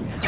Yeah.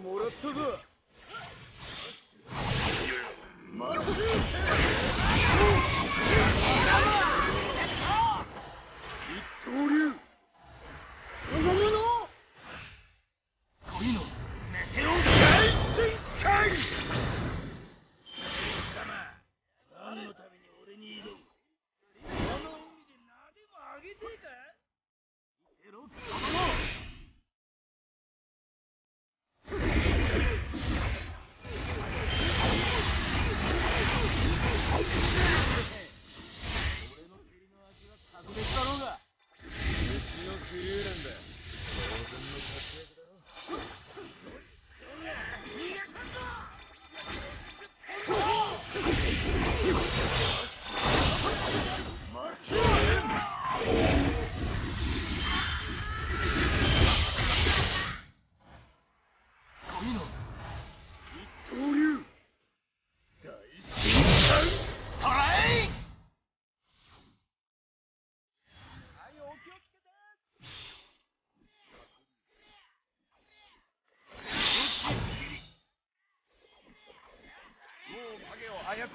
もらったぞ。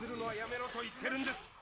するのはやめろと言ってるんです。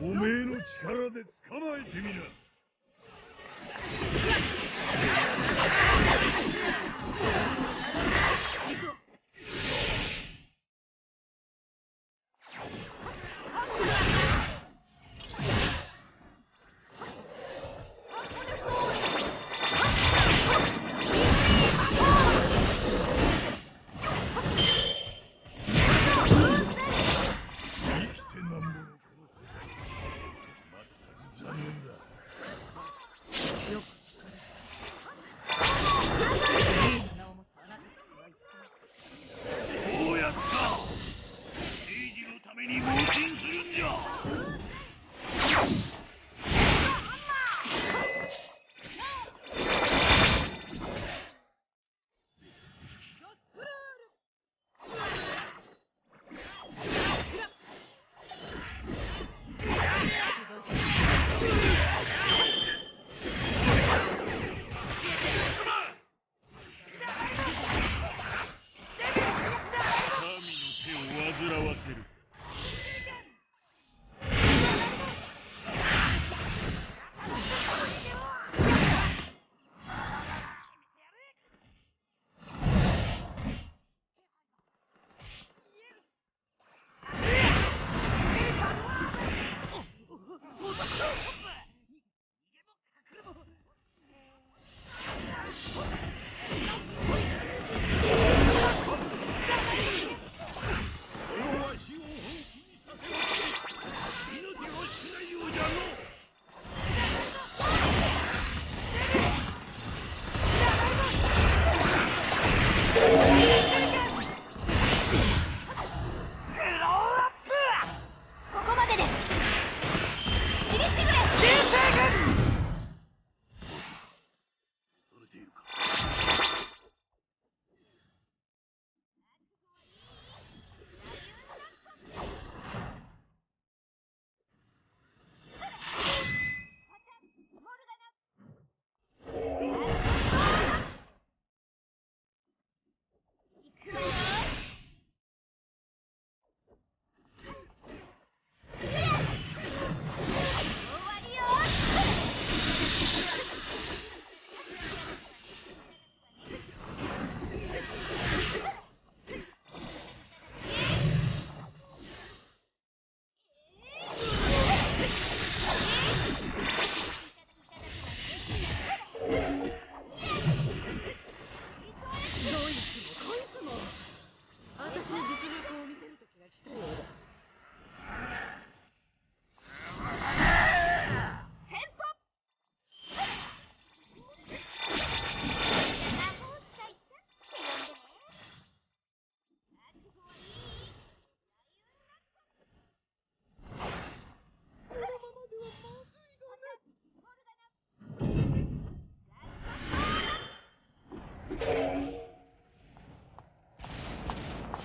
おめえの力で捕まえてみな。ずわせる。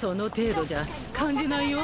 その程度じゃ感じないよ。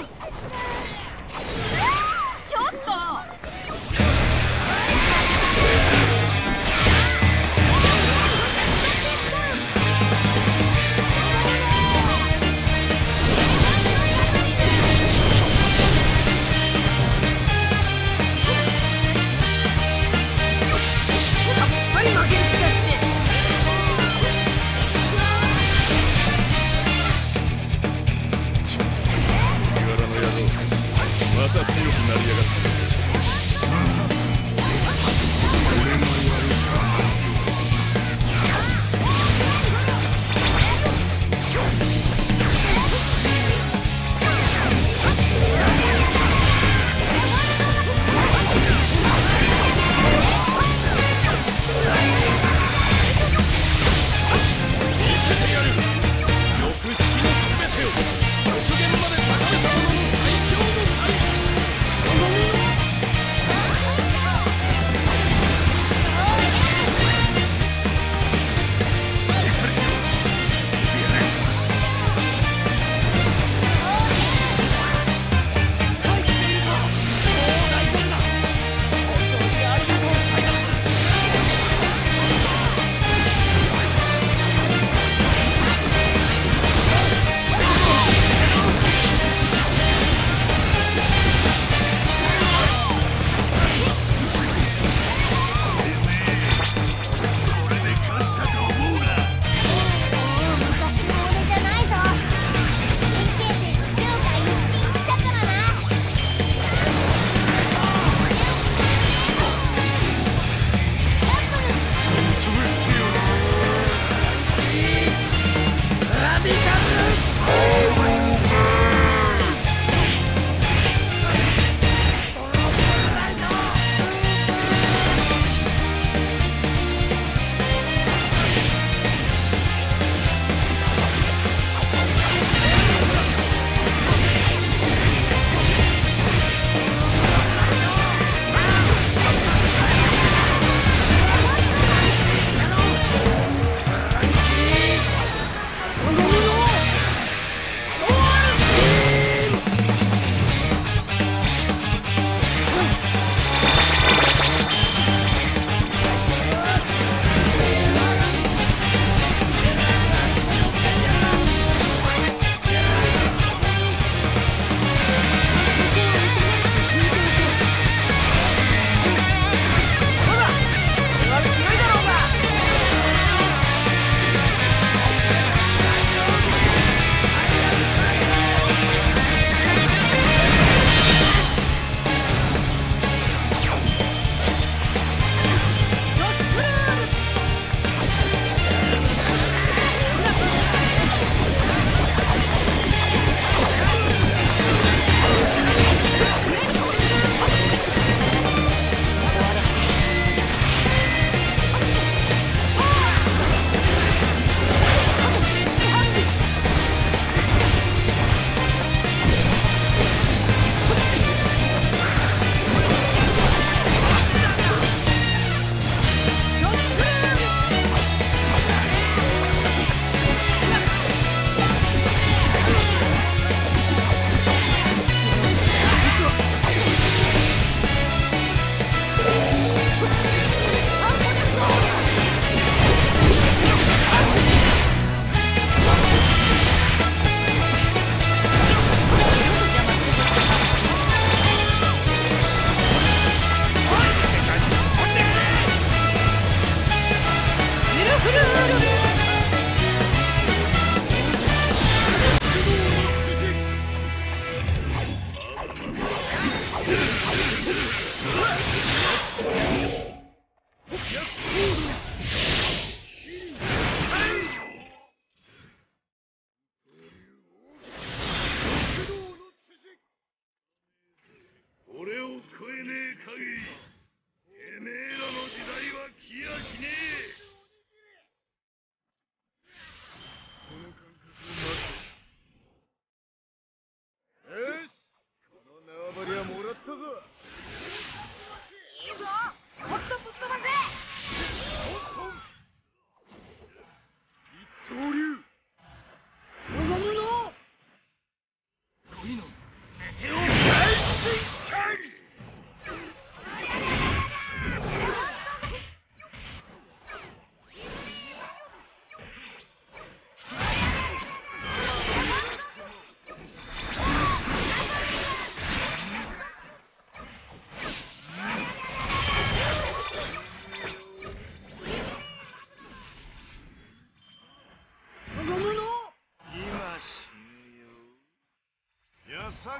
まさ